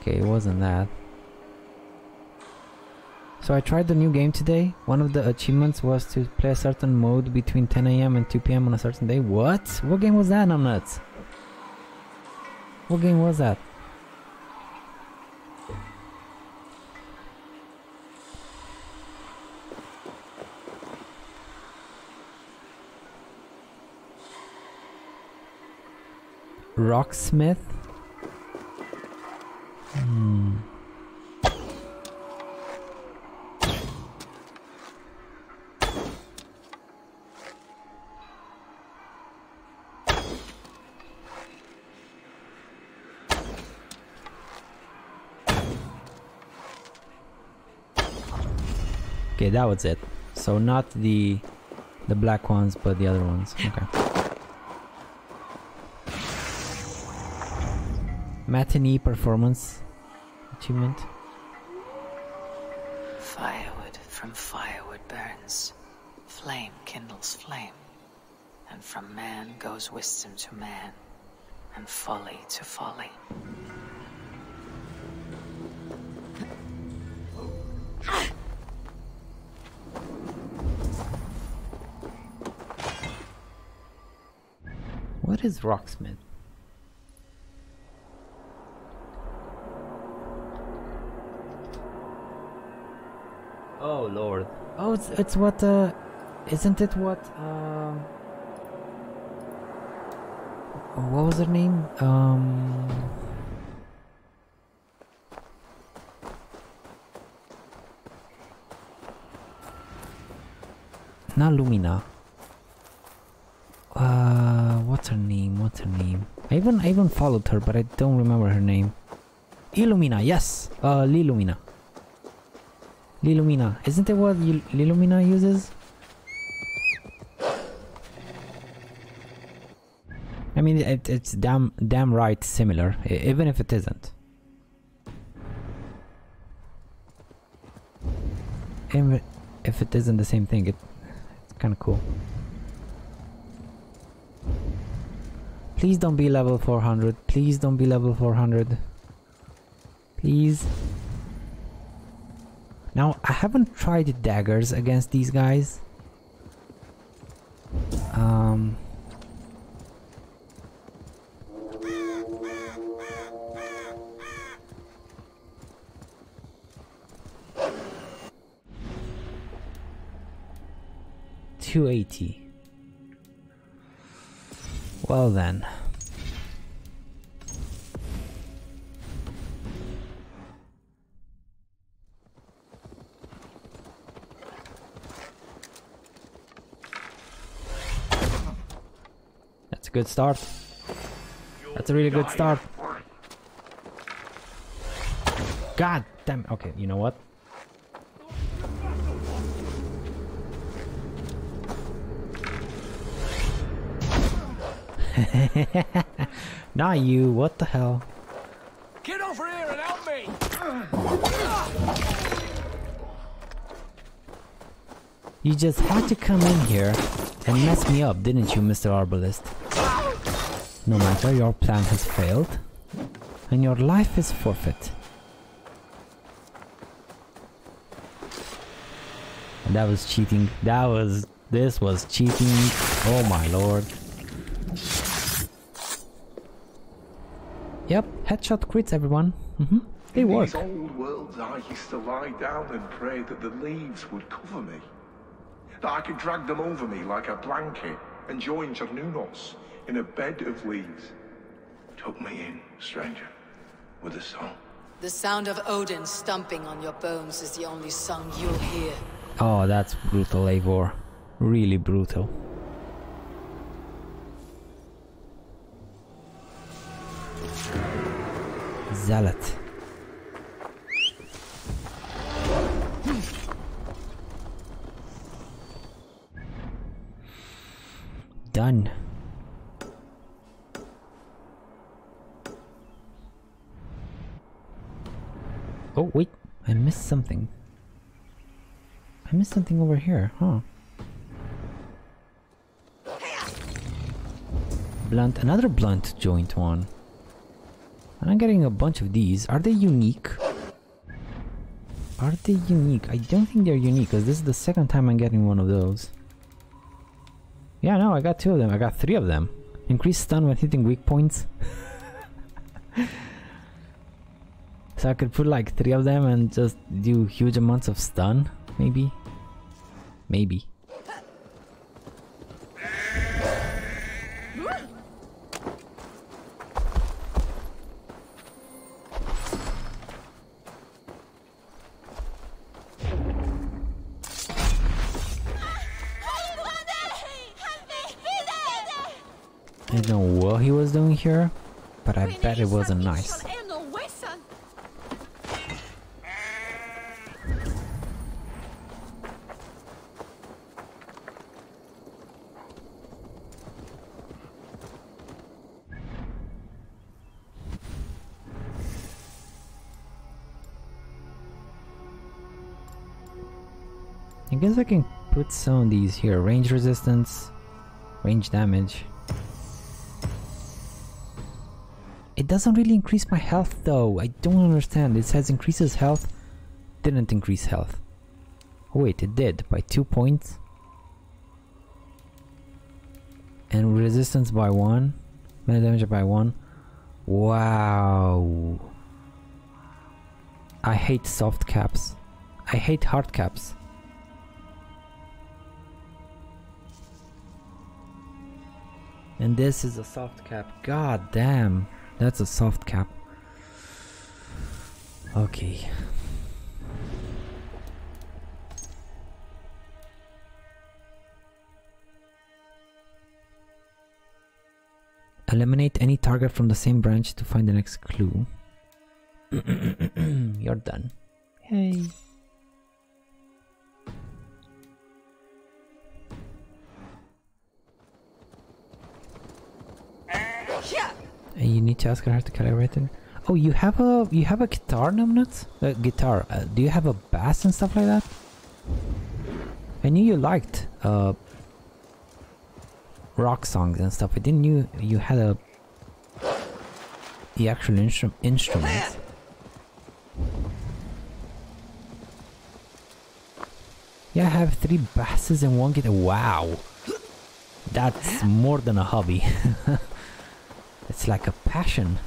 Okay, it wasn't that. So I tried the new game today. One of the achievements was to play a certain mode between 10 a.m. and 2 p.m. on a certain day. What? What game was that? I'm nuts. What game was that? Rocksmith? Okay, that was it. So not the the black ones, but the other ones. Okay. Matinee performance achievement. Firewood from firewood burns, flame kindles flame, and from man goes wisdom to man, and folly to folly. What is Rocksmith? Oh lord. Oh, it's it's what uh, isn't it what um, what was her name? Um, not Lumina. Uh, what's her name? What's her name? I even I even followed her, but I don't remember her name. Illumina, yes. Uh, Lilumina. Lilumina. Isn't it what Lil- Lilumina uses? I mean, it, it's damn damn right similar, even if it isn't. Even if it isn't the same thing, it, it's kind of cool. Please don't be level 400. Please don't be level 400. Please. Now, I haven't tried daggers against these guys. Um. Two eighty. Well then. Good start. That's a really good start. God damn. Okay, you know what? Not you. What the hell? Get over here and help me! You just had to come in here and mess me up, didn't you, Mr. Arbalist? No matter, your plan has failed, and your life is forfeit. And that was cheating. That was... This was cheating. Oh my lord. Yep, headshot crits, everyone. Mm -hmm. They In work. these old worlds, I used to lie down and pray that the leaves would cover me. That I could drag them over me like a blanket and join Cernunnos in a bed of weeds, Took me in, stranger, with a song. The sound of Odin stumping on your bones is the only song you'll hear. Oh, that's brutal, Eivor. Really brutal. Zealot. Done. I missed something. I missed something over here, huh? Blunt, another blunt joint one. And I'm getting a bunch of these. Are they unique? Are they unique? I don't think they're unique because this is the second time I'm getting one of those. Yeah, no, I got two of them. I got three of them. Increase stun when hitting weak points. so I could put like three of them and just do huge amounts of stun, maybe? Maybe. I don't know what he was doing here, but I bet it wasn't nice. Some of these here. Range resistance, range damage. It doesn't really increase my health though. I don't understand. It says increases health. Didn't increase health. Oh wait, it did by two points. And resistance by one. Melee damage by one. Wow. I hate soft caps. I hate hard caps. And this is a soft cap. God damn. That's a soft cap. Okay. Eliminate any target from the same branch to find the next clue. You're done. Hey. And you need to ask her to calibrate it. Oh, you have a you have a guitar, Numbnuts? A guitar. Uh, do you have a bass and stuff like that? I knew you liked uh, rock songs and stuff. I didn't knew you had a the actual instru instrument. Yeah, I have three basses and one guitar. Wow, that's more than a hobby. It's like a passion.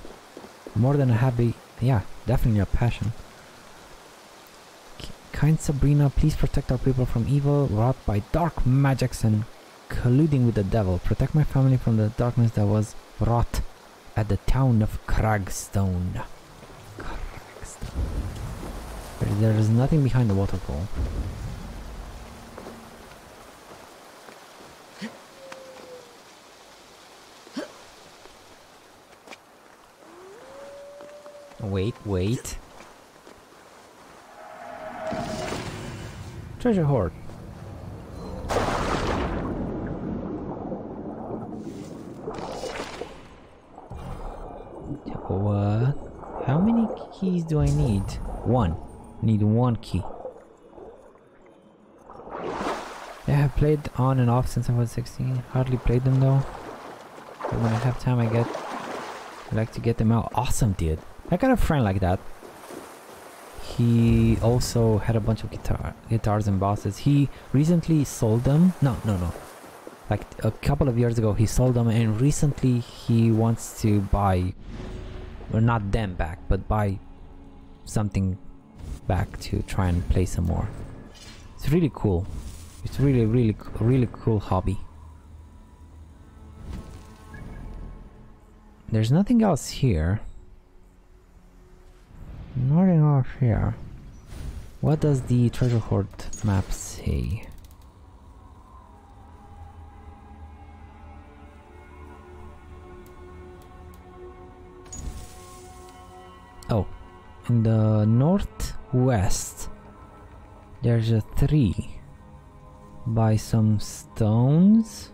More than a hobby. Yeah, definitely a passion. Kind Sabrina, please protect our people from evil wrought by dark magics and colluding with the devil. Protect my family from the darkness that was wrought at the town of Cragstone. Cragstone. There is nothing behind the waterfall. Wait, wait. Treasure hoard. What? How many keys do I need? One. Need one key. I have played on and off since I was 16. Hardly played them though. But when I have time I get I like to get them out. Awesome dude. I got a friend like that. He also had a bunch of guitar guitars and bosses. He recently sold them. No, no, no. Like a couple of years ago, he sold them, and recently he wants to buy, or not them back, but buy something back to try and play some more. It's really cool. It's really, really, really cool hobby. There's nothing else here. Nothing else here. What does the treasure hoard map say? Oh, in the northwest there's a tree by some stones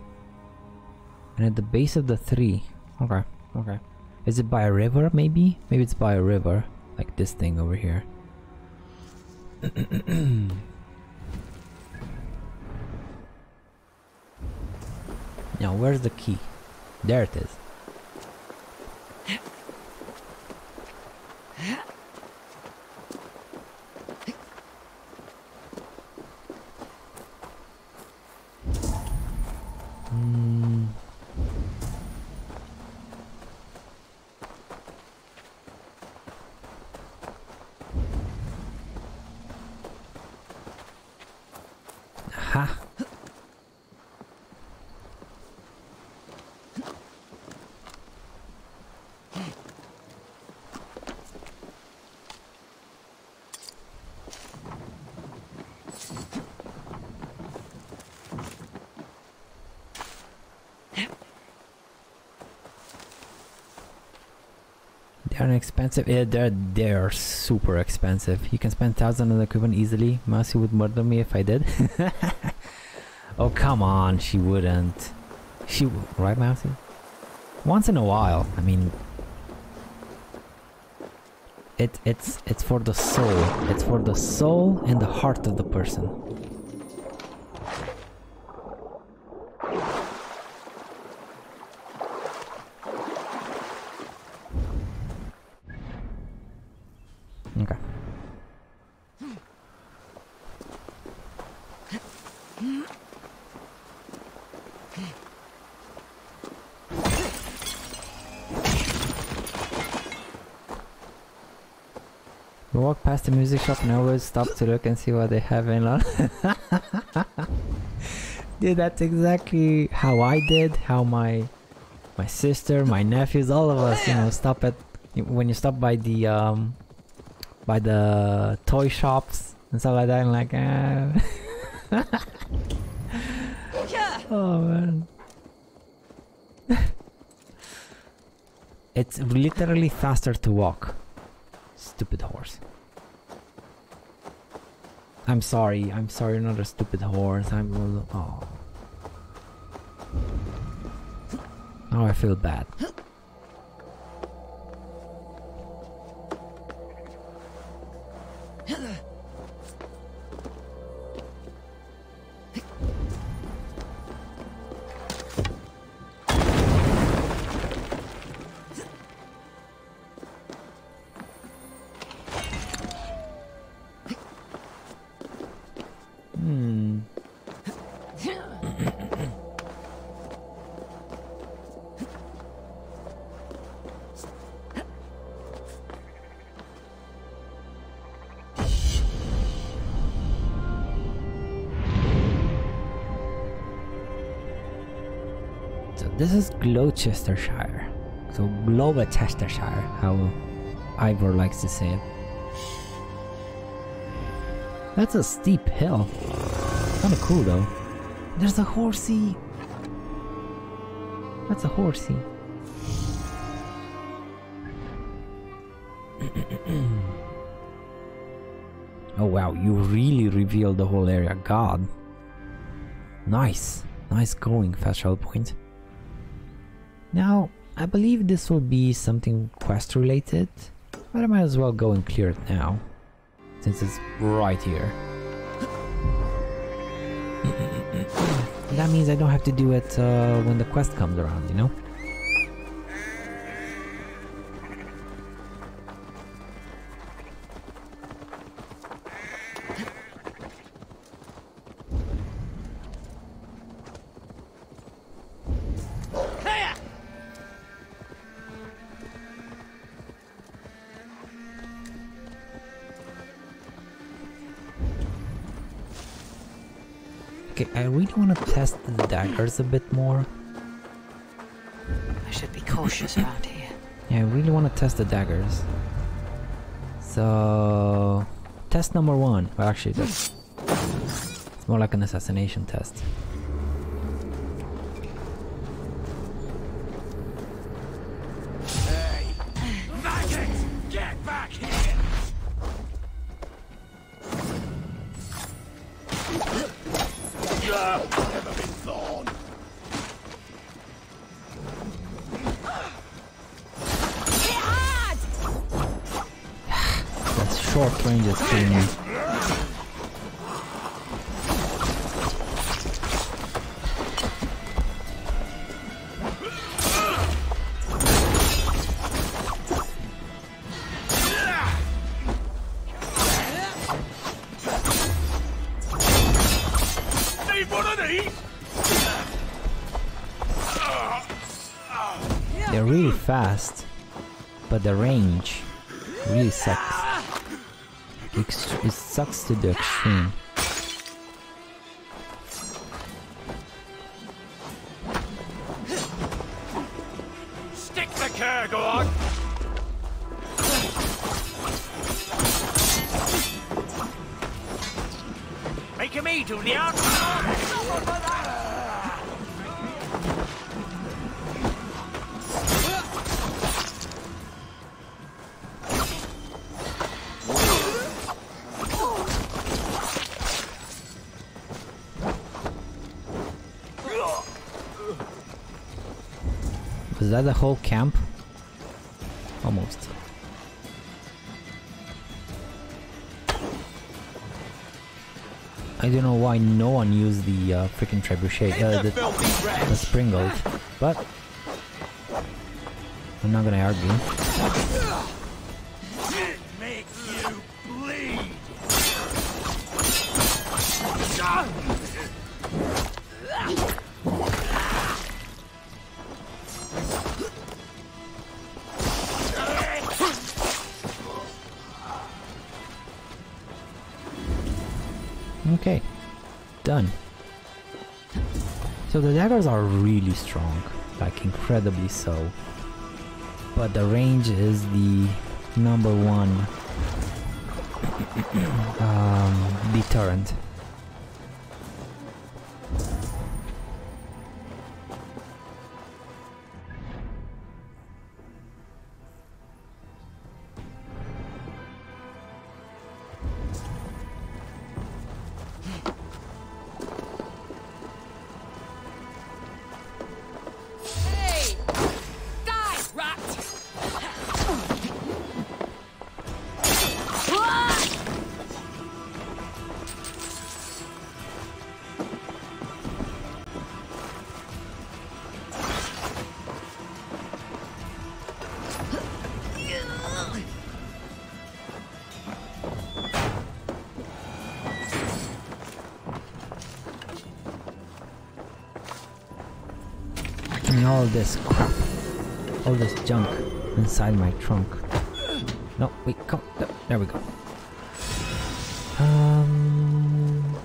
and at the base of the tree okay okay is it by a river maybe maybe it's by a river like this thing over here. Now where's the key? There it is 他 Aha. They're expensive. Yeah, they're they're super expensive. You can spend thousand on the equipment easily. Mousy would murder me if I did. oh come on, she wouldn't. She right, Mousy? Once in a while. I mean, it it's it's for the soul. It's for the soul and the heart of the person. Okay. We walk past the music shop and always stop to look and see what they have in on. Dude, that's exactly how I did, how my my sister, my nephews, all of us, you know, stop at when you stop by the um by the toy shops and stuff like that and like uh, oh man. It's literally faster to walk. Stupid horse. I'm sorry. I'm sorry not a stupid horse. I'm oh. Now i feel bad this is Gloucestershire. So Glowecestrescire, how Eivor likes to say it. That's a steep hill. Kinda cool though. There's a horsey. That's a horsey. oh wow, you really revealed the whole area. God. Nice. Nice going, Fast Travel Point. Now, I believe this will be something quest related, but I might as well go and clear it now since it's right here. that means I don't have to do it uh, when the quest comes around, you know? Okay, I really want to test the daggers a bit more. I should be cautious around here. Yeah, I really want to test the daggers. So, test number one. Well, actually, that's it's more like an assassination test. Really fast, but the range really sucks. It sucks to the extreme. Was that the whole camp? Almost. I don't know why no one used the uh, freaking trebuchet, uh, the, the springald, but I'm not gonna argue. Daggers are really strong, like incredibly so. But the range is the number one um, deterrent. All this crap, all this junk inside my trunk. No, wait, come, no, there we go. Um,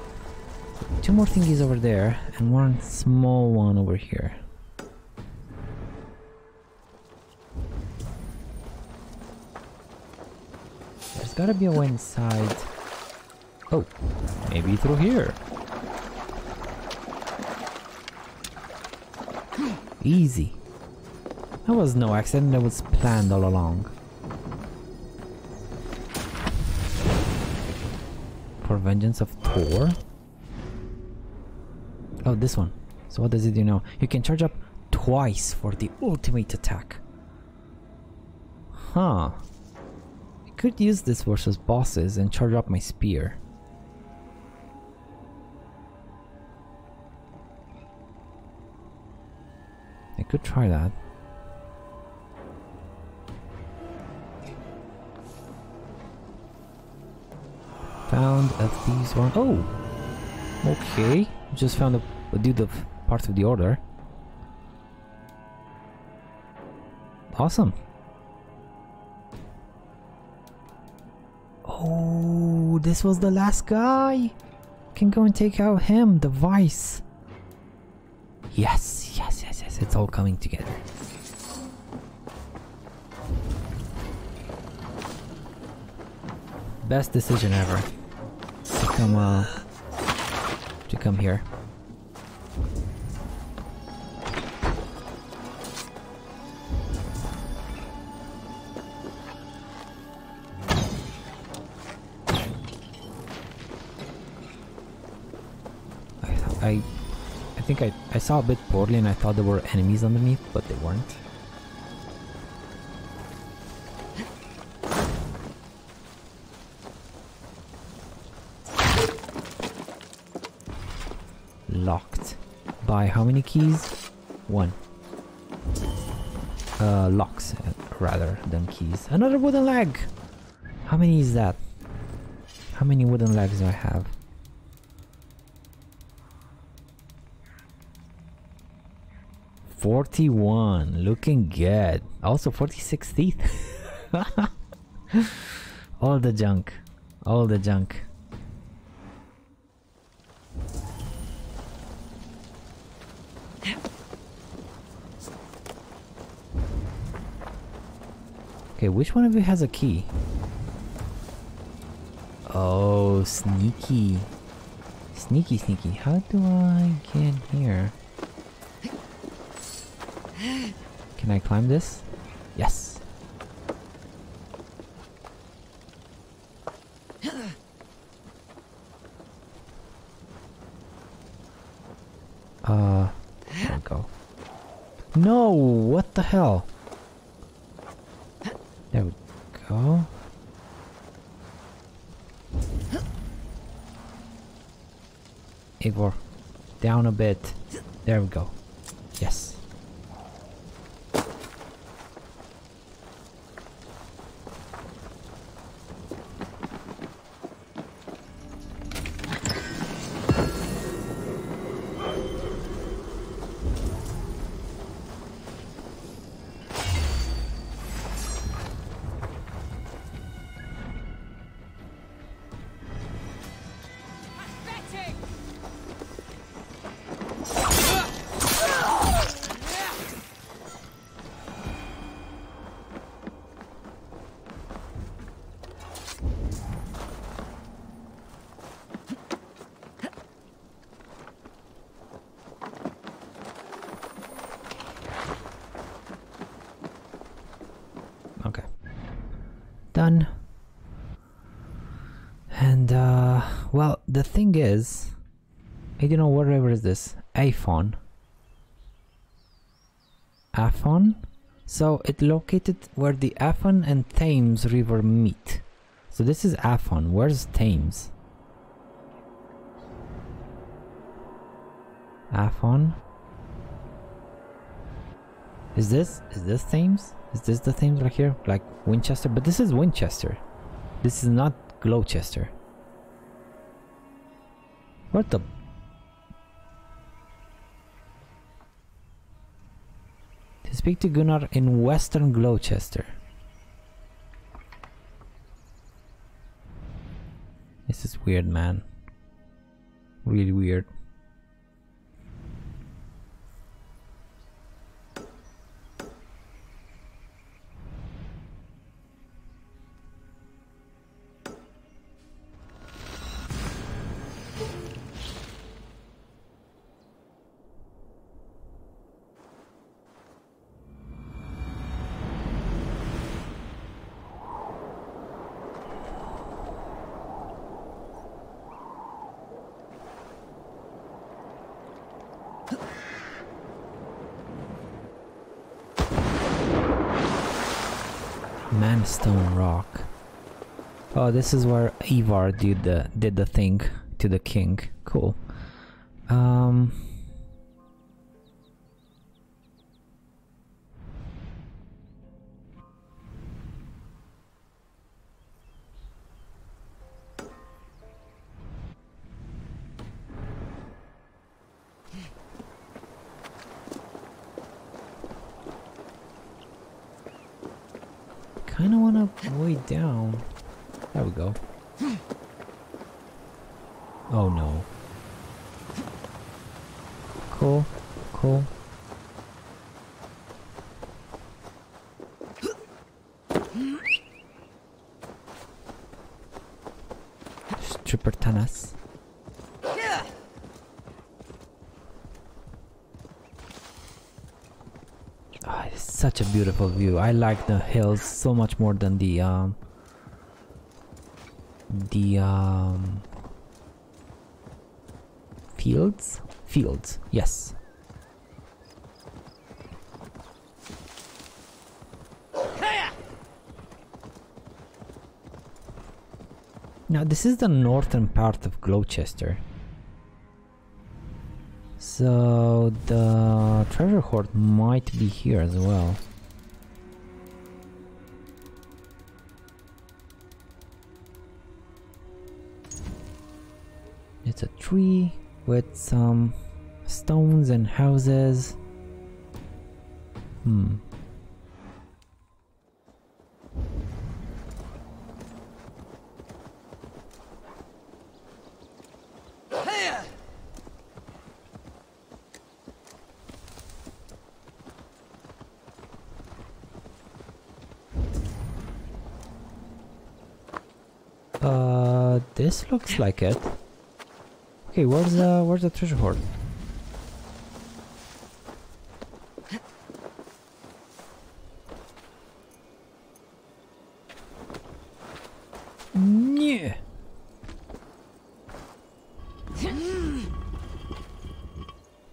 two more thingies over there, and one small one over here. There's gotta be a way inside. Oh, maybe through here. Easy. That was no accident, that was planned all along. For Vengeance of Thor? Oh, this one. So what does it do now? You can charge up twice for the ultimate attack. Huh. I could use this versus bosses and charge up my spear. Could try that. Found a thieves one. Oh! Okay. Just found a, a dude of parts of the order. Awesome. Oh, this was the last guy. Can go and take out him, the vice. Yes. It's all coming together. Best decision ever. To come, uh, to come here. Think I, I saw a bit poorly and I thought there were enemies underneath, but they weren't. Locked. By how many keys? One. Uh, locks, uh, rather than keys. Another wooden leg! How many is that? How many wooden legs do I have? 41. Looking good. Also 46 teeth. All the junk. All the junk. Okay, which one of you has a key? Oh, sneaky. Sneaky, sneaky. How do I get here? Can I climb this? Yes. Uh, there go. No, what the hell? There we go. Igor, down a bit. There we go. Yes. The thing is I don't know what river is this? Afon. Afon? So it located where the Afon and Thames river meet. So this is Afon. Where's Thames? Afon? Is this is this Thames? Is this the Thames right here? Like Winchester? But this is Winchester. This is not Gloucester. What the To speak to Gunnar in western Gloucester. This is weird, man. Really weird. Manstone Rock. Oh, this is where Ivar did the did the thing to the king. Cool. Um. Ah, it's such a beautiful view. I like the hills so much more than the um the um fields? Fields yes. Now this is the northern part of gloucester so the treasure hoard might be here as well It's a tree with some stones and houses. Hmm. Uh, this looks like it. Okay, where's the where's the treasure hoard?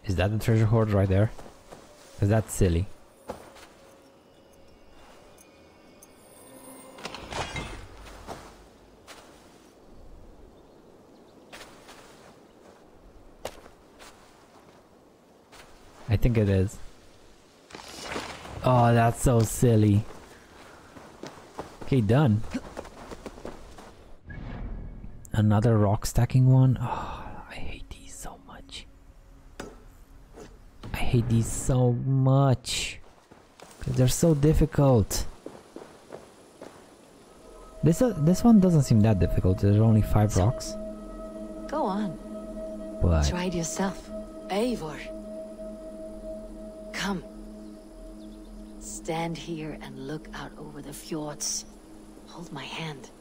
Is that the treasure hoard right there? Cause that's silly. Think it is. Oh, that's so silly. Okay, done. Another rock stacking one. Oh, I hate these so much. I hate these so much. They're so difficult. This uh, this one doesn't seem that difficult. There's only five rocks. Go on. But Try it yourself. Eivor. Stand here and look out over the fjords. Hold my hand.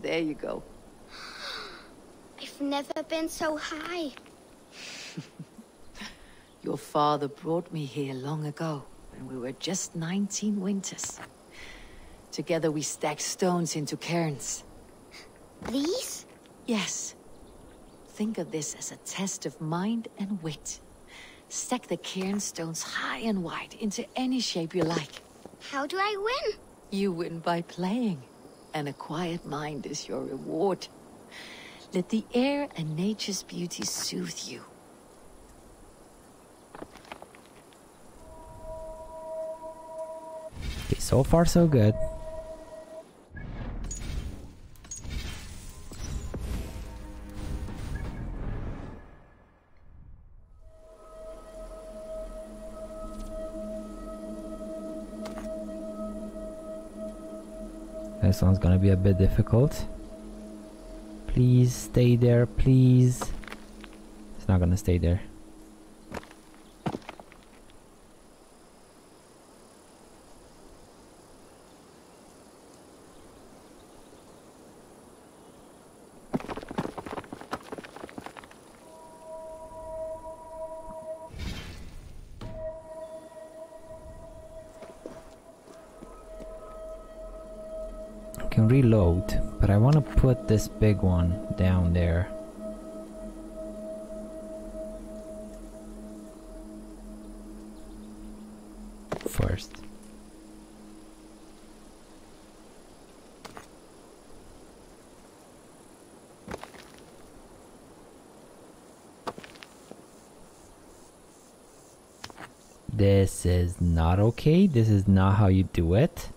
There you go. I've never been so high. Your father brought me here long ago, when we were just 19 winters. Together we stacked stones into cairns. These? Yes. Think of this as a test of mind and wit. Stack the cairn stones high and wide into any shape you like. How do I win? You win by playing, and a quiet mind is your reward. Let the air and nature's beauty soothe you. okay, so far so good. This one's gonna be a bit difficult. Please stay there, please. It's not gonna stay there. Can reload, but I want to put this big one down there. First. This is not okay. This is not how you do it.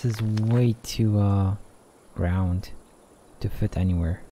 This is way too uh round to fit anywhere.